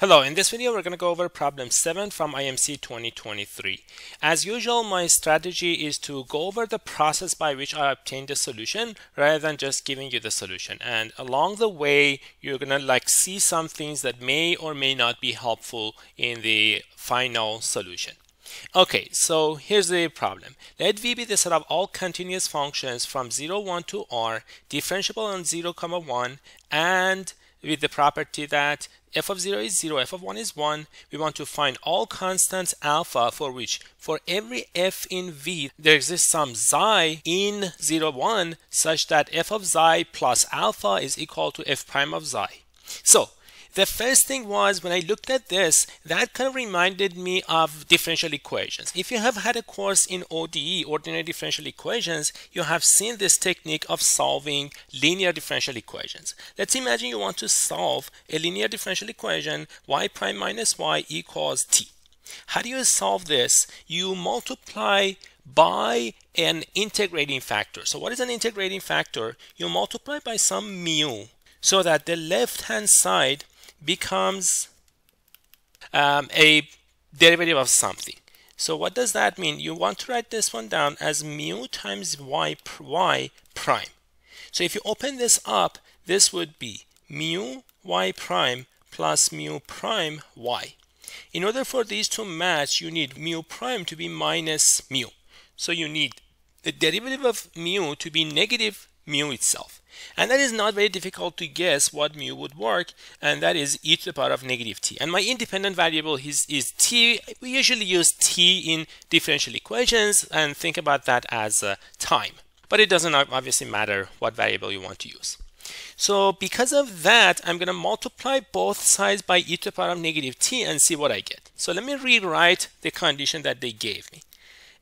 Hello, in this video we're going to go over problem 7 from IMC 2023. As usual, my strategy is to go over the process by which I obtained the solution rather than just giving you the solution. And along the way, you're going to like see some things that may or may not be helpful in the final solution. Okay, so here's the problem. Let V be the set of all continuous functions from 0, 1 to r, differentiable on 0, comma 1, and with the property that f of 0 is 0, f of 1 is 1. We want to find all constants alpha for which for every f in V there exists some xi in 0, 1 such that f of xi plus alpha is equal to f prime of xi. So the first thing was when I looked at this, that kind of reminded me of differential equations. If you have had a course in ODE, ordinary differential equations, you have seen this technique of solving linear differential equations. Let's imagine you want to solve a linear differential equation y prime minus y equals t. How do you solve this? You multiply by an integrating factor. So what is an integrating factor? You multiply by some mu so that the left hand side becomes um, a derivative of something. So what does that mean? You want to write this one down as mu times y, y prime. So if you open this up, this would be mu y prime plus mu prime y. In order for these to match, you need mu prime to be minus mu. So you need the derivative of mu to be negative mu itself. And that is not very difficult to guess what mu would work, and that is e to the power of negative t. And my independent variable is, is t. We usually use t in differential equations and think about that as uh, time. But it doesn't obviously matter what variable you want to use. So because of that, I'm going to multiply both sides by e to the power of negative t and see what I get. So let me rewrite the condition that they gave me.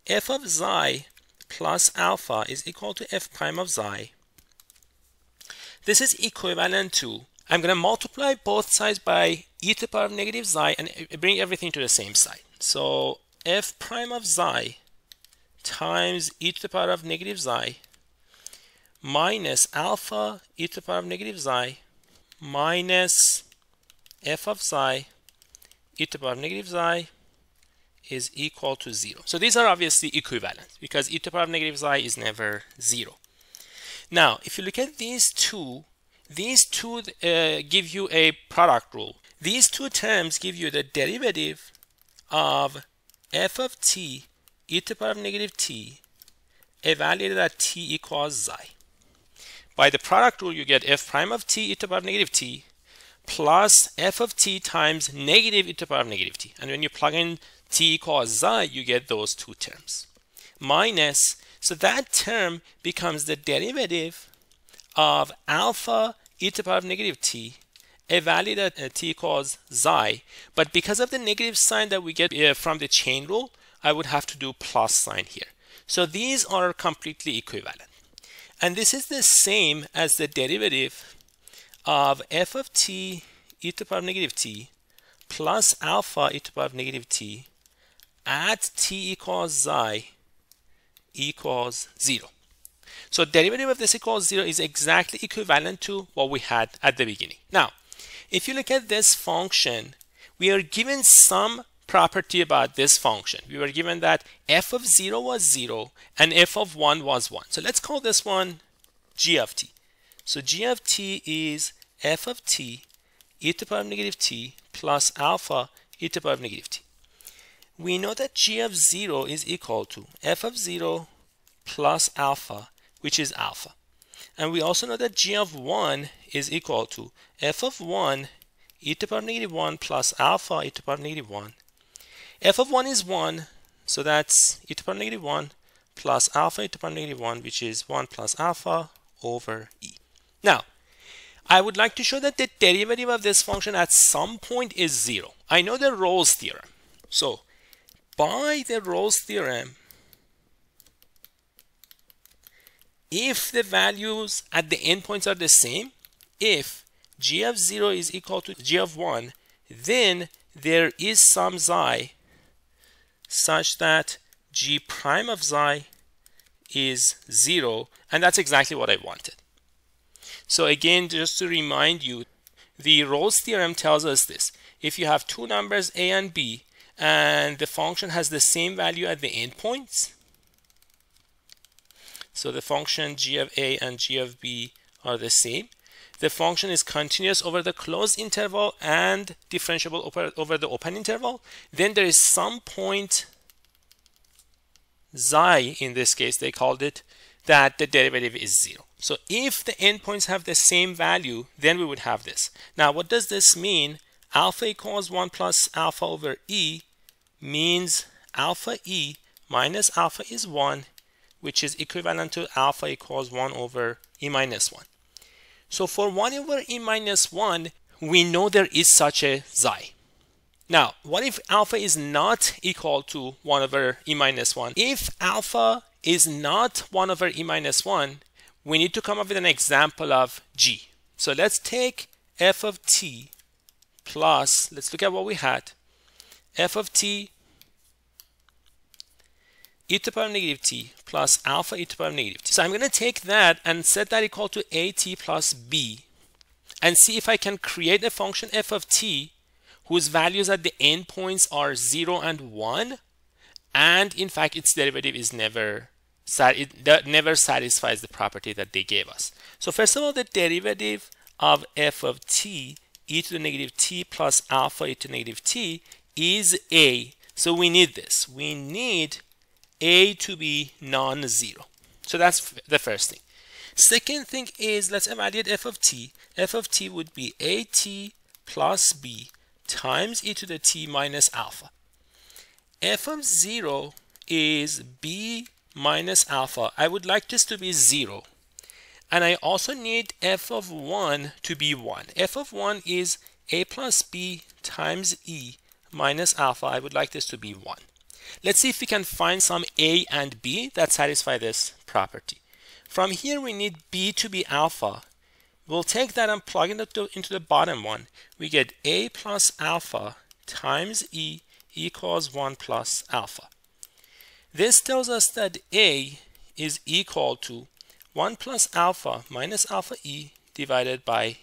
f of xi plus alpha is equal to f prime of xi this is equivalent to, I'm going to multiply both sides by e to the power of negative xi and bring everything to the same side. So f prime of xi times e to the power of negative xi minus alpha e to the power of negative xi minus f of xi e to the power of negative xi is equal to 0. So these are obviously equivalent because e to the power of negative xi is never 0. Now, if you look at these two, these two uh, give you a product rule. These two terms give you the derivative of f of t e to the power of negative t evaluated at t equals xi. By the product rule, you get f prime of t e to the power of negative t plus f of t times negative e to the power of negative t. And when you plug in t equals xi, you get those two terms. Minus so that term becomes the derivative of alpha e to the power of negative t evaluated at t equals xi. But because of the negative sign that we get uh, from the chain rule, I would have to do plus sign here. So these are completely equivalent. And this is the same as the derivative of f of t e to the power of negative t plus alpha e to the power of negative t at t equals xi equals 0. So derivative of this equals 0 is exactly equivalent to what we had at the beginning. Now, if you look at this function, we are given some property about this function. We were given that f of 0 was 0 and f of 1 was 1. So let's call this one g of t. So g of t is f of t e to the power of negative t plus alpha e to the power of negative t we know that g of 0 is equal to f of 0 plus alpha, which is alpha. And we also know that g of 1 is equal to f of 1 e to the power negative 1 plus alpha e to the power negative 1. f of 1 is 1, so that's e to the power negative 1 plus alpha e to the power negative 1, which is 1 plus alpha over e. Now, I would like to show that the derivative of this function at some point is 0. I know the Rolle's theorem. So by the Rolle's theorem, if the values at the endpoints are the same, if g of 0 is equal to g of 1, then there is some xi such that g prime of xi is 0, and that's exactly what I wanted. So again, just to remind you, the Rolle's theorem tells us this. If you have two numbers a and b and the function has the same value at the endpoints, so the function g of a and g of b are the same, the function is continuous over the closed interval and differentiable over, the open interval, then there is some point xi, in this case they called it, that the derivative is zero. So if the endpoints have the same value, then we would have this. Now what does this mean? Alpha equals 1 plus alpha over e means alpha e minus alpha is 1, which is equivalent to alpha equals 1 over e minus 1. So for 1 over e minus 1, we know there is such a xi. Now, what if alpha is not equal to 1 over e minus 1? If alpha is not 1 over e minus 1, we need to come up with an example of g. So let's take f of t plus, let's look at what we had, f of t e to the power of negative t plus alpha e to the power of negative t. So I'm going to take that and set that equal to at plus b and see if I can create a function f of t whose values at the endpoints are 0 and 1 and in fact its derivative is never it never satisfies the property that they gave us. So first of all the derivative of f of t e to the negative t plus alpha e to the negative t is a. So we need this. We need a to be non-zero. So that's the first thing. Second thing is let's evaluate f of t. f of t would be at plus b times e to the t minus alpha. f of 0 is b minus alpha. I would like this to be 0. And I also need f of 1 to be 1. f of 1 is a plus b times e minus alpha. I would like this to be 1. Let's see if we can find some A and B that satisfy this property. From here we need B to be alpha. We'll take that and plug it into the bottom one. We get A plus alpha times E equals 1 plus alpha. This tells us that A is equal to 1 plus alpha minus alpha E divided by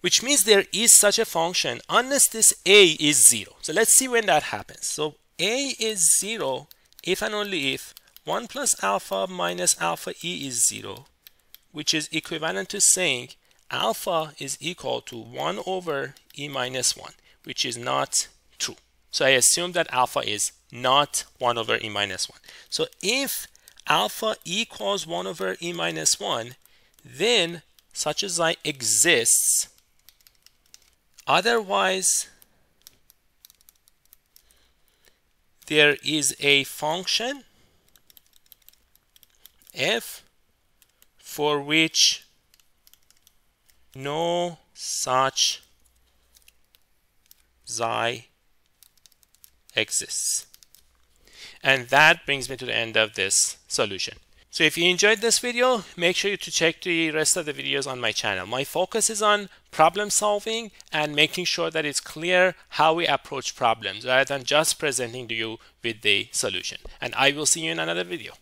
which means there is such a function unless this A is 0. So let's see when that happens. So a is 0 if and only if 1 plus alpha minus alpha e is 0, which is equivalent to saying alpha is equal to 1 over e minus 1, which is not true. So I assume that alpha is not 1 over e minus 1. So if alpha equals 1 over e minus 1, then such a xi exists. Otherwise, there is a function f for which no such xi exists. And that brings me to the end of this solution. So if you enjoyed this video, make sure to check the rest of the videos on my channel. My focus is on problem solving and making sure that it's clear how we approach problems rather than just presenting to you with the solution. And I will see you in another video.